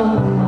Oh.